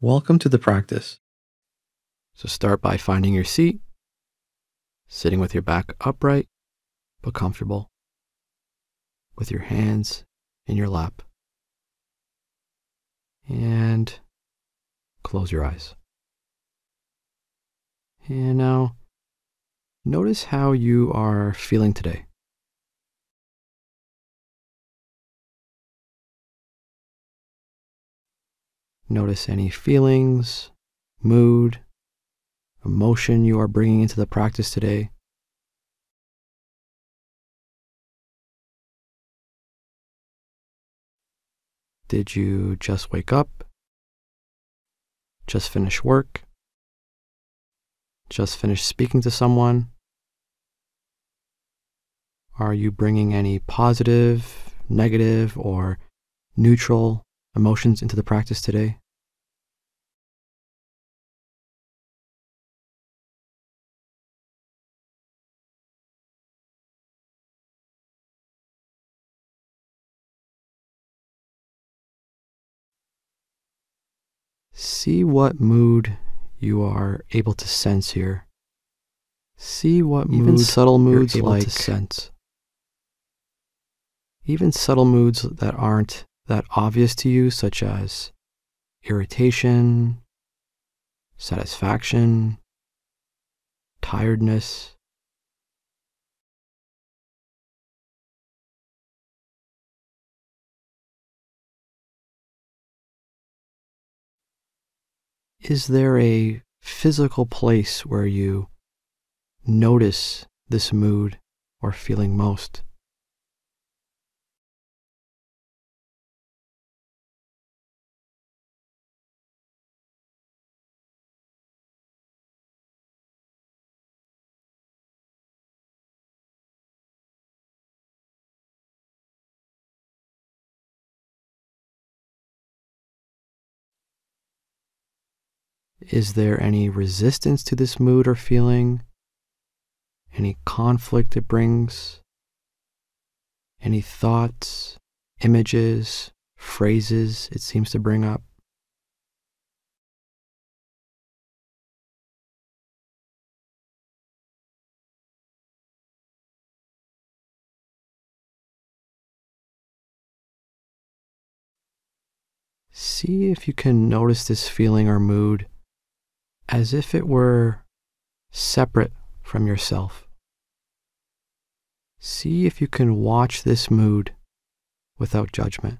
Welcome to the practice. So start by finding your seat, sitting with your back upright but comfortable, with your hands in your lap. And close your eyes. And now notice how you are feeling today. Notice any feelings, mood, emotion you are bringing into the practice today. Did you just wake up? Just finish work? Just finish speaking to someone? Are you bringing any positive, negative, or neutral emotions into the practice today? See what mood you are able to sense here. See what even mood subtle moods like to sense. Even subtle moods that aren't that obvious to you, such as irritation, satisfaction, tiredness. Is there a physical place where you notice this mood or feeling most? Is there any resistance to this mood or feeling? Any conflict it brings? Any thoughts, images, phrases it seems to bring up? See if you can notice this feeling or mood as if it were separate from yourself. See if you can watch this mood without judgment.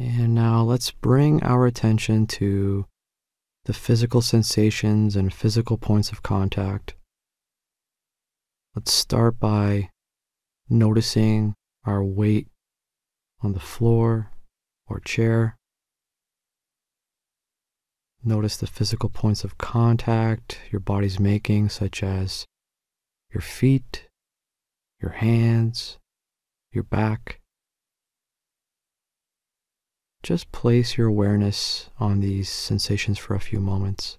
And now let's bring our attention to the physical sensations and physical points of contact. Let's start by noticing our weight on the floor or chair. Notice the physical points of contact your body's making, such as your feet, your hands, your back. Just place your awareness on these sensations for a few moments.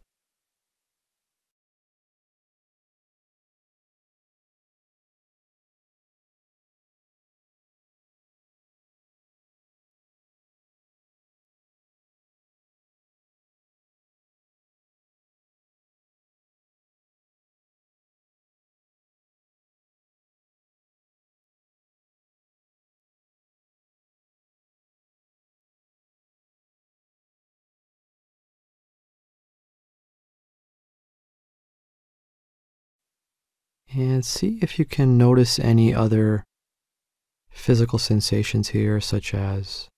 And see if you can notice any other physical sensations here, such as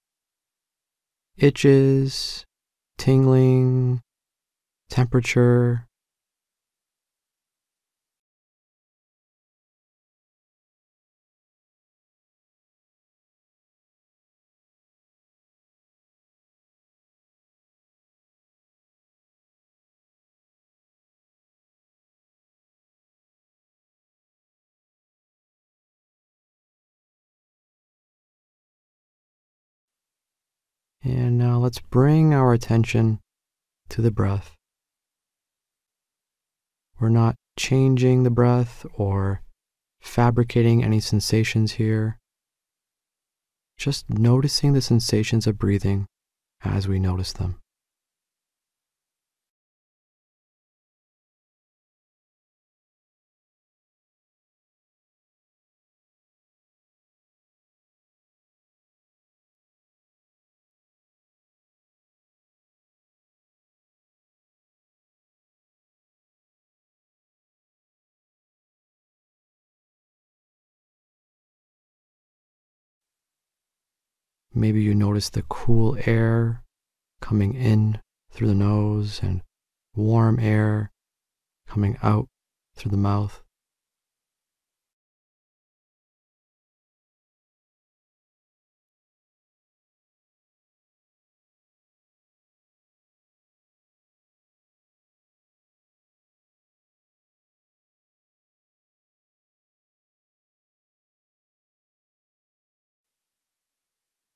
itches, tingling, temperature. And now let's bring our attention to the breath. We're not changing the breath or fabricating any sensations here. Just noticing the sensations of breathing as we notice them. Maybe you notice the cool air coming in through the nose and warm air coming out through the mouth.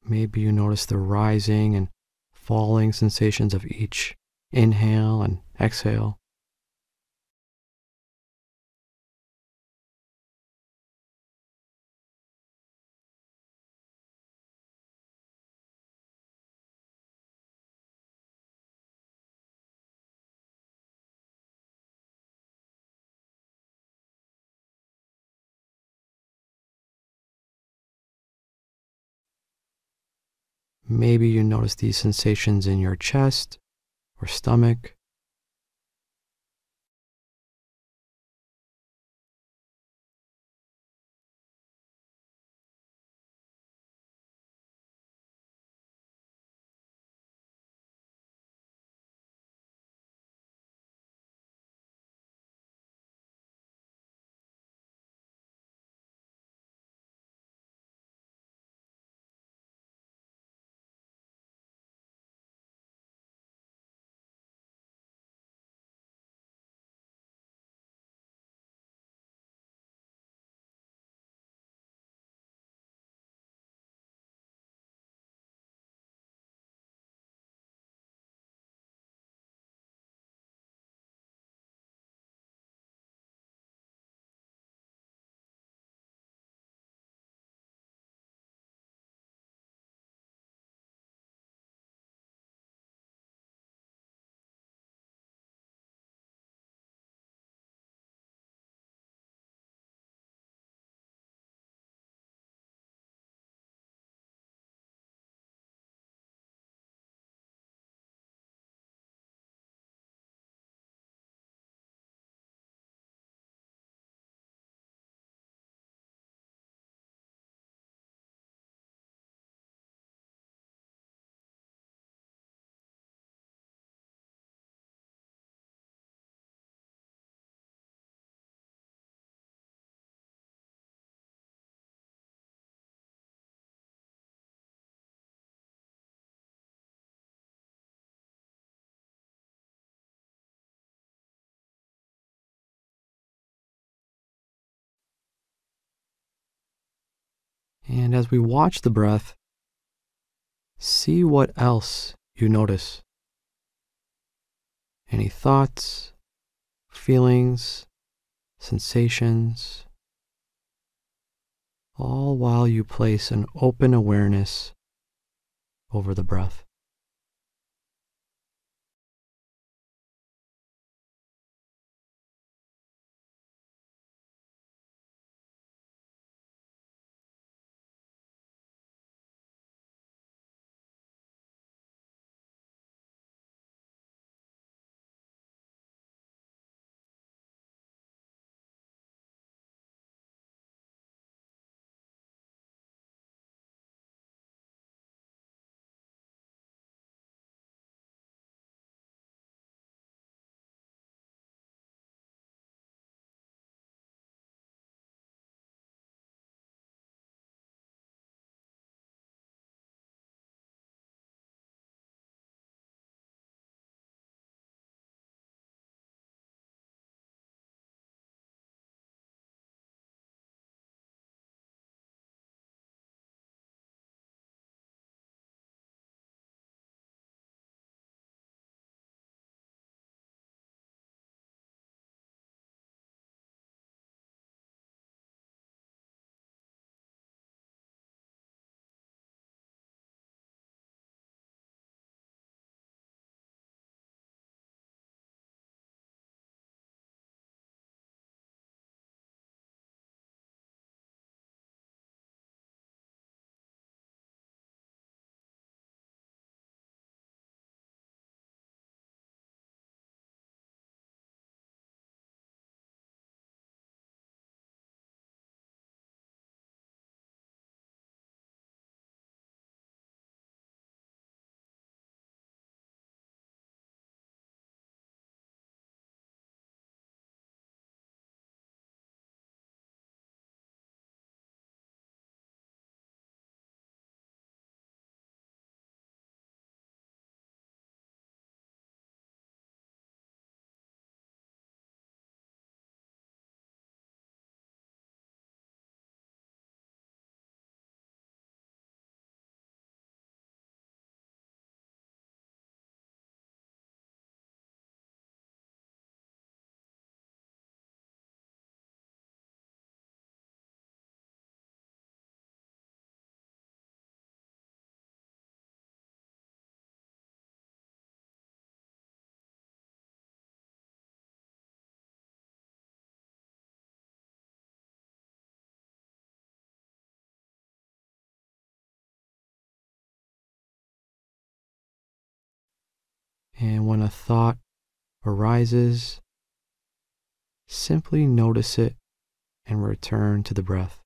Maybe you notice the rising and falling sensations of each inhale and exhale. Maybe you notice these sensations in your chest or stomach. And as we watch the breath, see what else you notice. Any thoughts, feelings, sensations, all while you place an open awareness over the breath. And when a thought arises, simply notice it and return to the breath.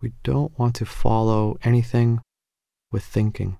We don't want to follow anything with thinking.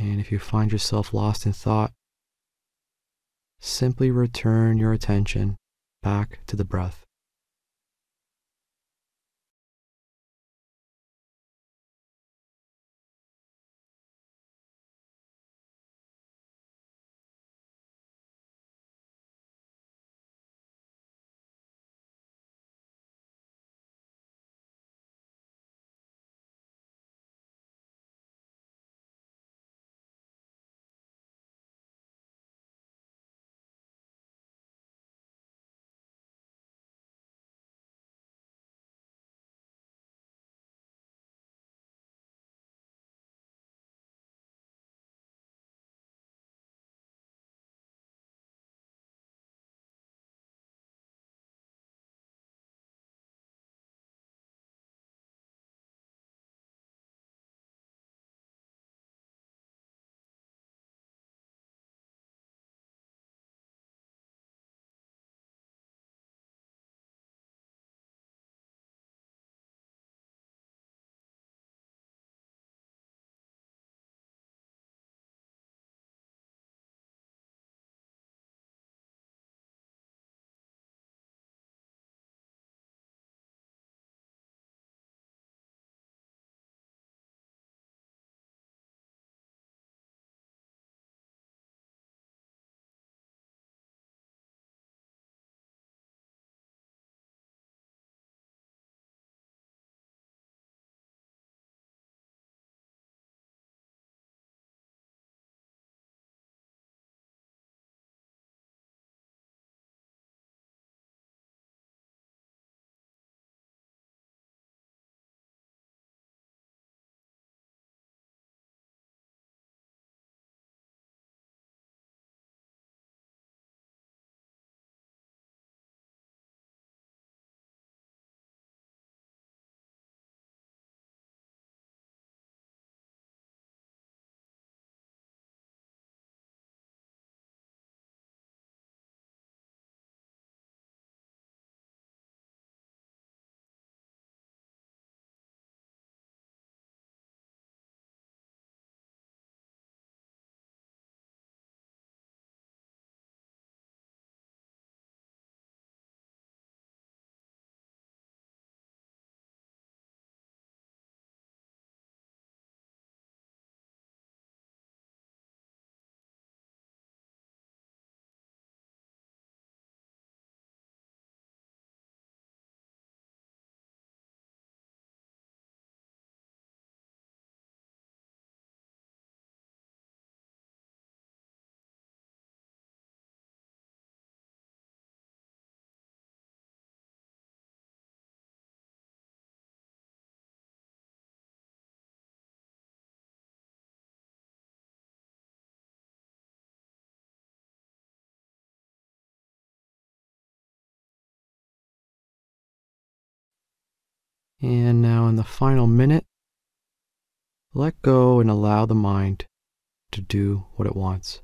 And if you find yourself lost in thought, simply return your attention back to the breath. And now, in the final minute, let go and allow the mind to do what it wants.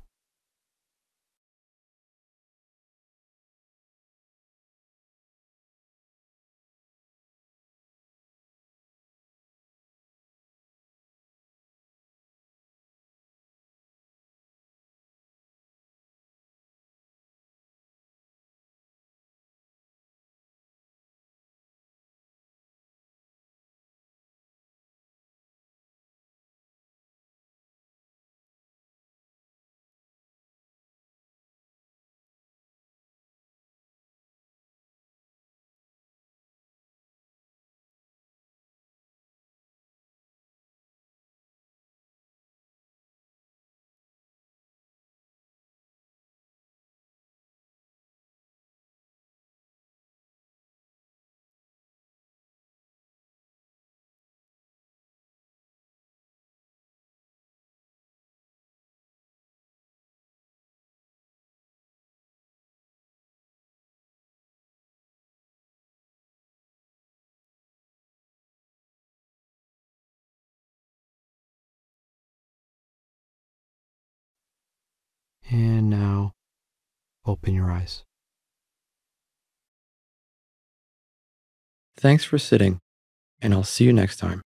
And now open your eyes. Thanks for sitting, and I'll see you next time.